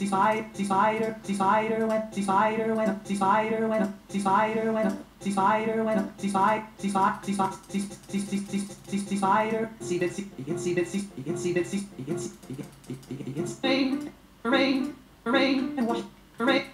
sea spider, sea spider, sea spider went, sea spider went up, sea spider went up, sea spider went up, sea spider went up, sea spider, sea spider, sea spider, sea spider, sea spider, see Betsy, you can see Betsy, you can see Betsy, you can see, you can, you can sing, rain, rain, and wash, rain,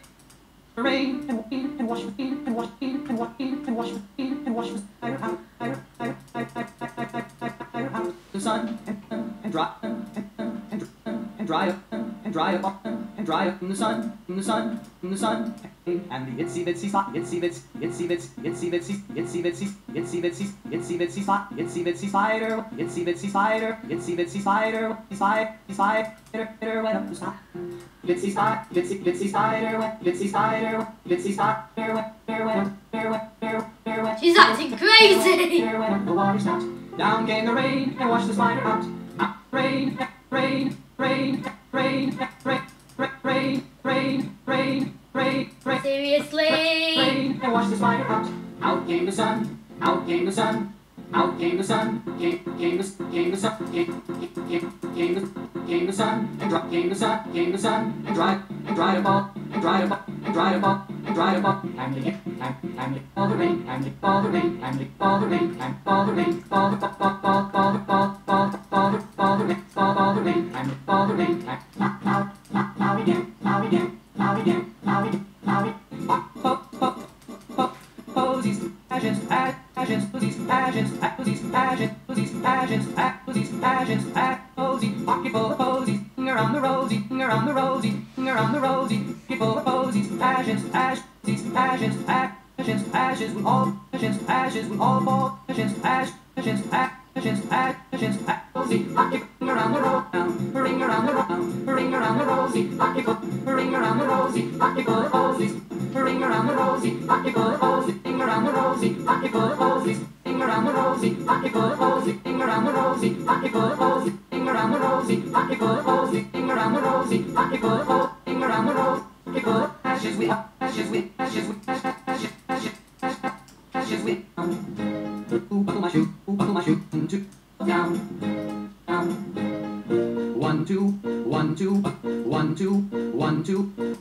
rain, and walking, and washing, and walking, and walking, and washing, and washing, I out, I out, I out, I out, I out, I out, I out, the sun, and, and dry, and, and, and dry up, and dry up dry up in the sun, mm-hmm. in the sun, in the sun. And the itsy bitsy spot, itsy bitsy, itsy bitsy, itsy bitsy, itsy bitsy, itsy bitsy, itsy bitsy spot, itsy bitsy spider, itsy bitsy spider, itsy bitsy spider, spider, spider, spider went up the spot. Bitsy spider, bitsy bitsy spider, went, spider, bitsy spider, went, there went, there went, there, there went. She's acting crazy. There went the water stopped. Down came the rain and washed the spider out. Rain, rain, rain, rain, rain, rain, spider out. Out came the sun, out came the sun, out came the sun, came, came the, came the sun, came, came, came the, came the sun, and dry, came the sun, came the sun, and dried, and dried up all, and dried up all, and dried up all, and dried up all, and the, and, and the, all the rain, and the, all the rain, and the, all the rain, and all the rain, all the, all, all, all, all the, all, all, all the, rain, all, all the rain, and the, all the rain, and posies, ashes, posies, ashes, posies, ashes, posy, pocket full of posies, around the rosy, around the rosy, around the rosy, pocket full of posies, ashes, ashes, ashes, ashes, ashes, we all ashes, ashes, we all fall, ashes, ashes, ashes, ashes, ashes, posy, pocket around the road, ring around the road, ring around the rosy, pocket full, ring around the rosy, pocket full of posies. Ring around the rosy, pocket full of posies. Ring around the rosy, pocket full pocket full of. Ring around the full of. Ring around the full of. Ring around the full of ashes. We ashes, we ashes, we ashes, ashes, we. Ooh, buckle my shoe, ooh, buckle my shoe, two, down, down. One two, one two, one two, one two,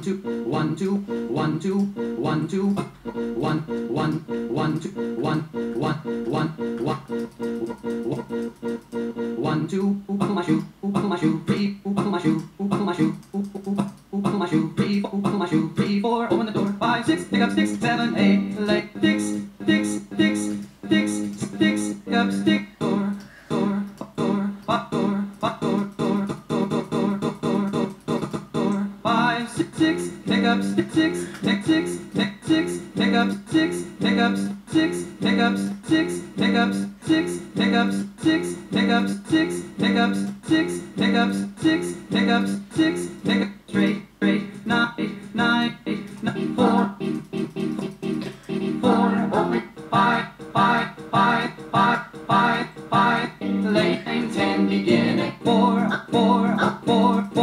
one two, one two, one two, one two, one one one two, one one one one one two. Buckle my shoe, buckle my shoe, three. Buckle my shoe, buckle my shoe, buckle my shoe, three. Buckle my shoe, three, four. Open the door, five, six. Pick up six, seven, eight. pickups, six, pickups, six, pickups, six, pickups, six, pickups, six, pickups, six, pickups, six, pickups, six, pickups, six, pickup, straight, straight, nine, eight, nine, eight, nine, four, four, five, five, five, five, five, five, late, ten, beginning, four, four, four, four.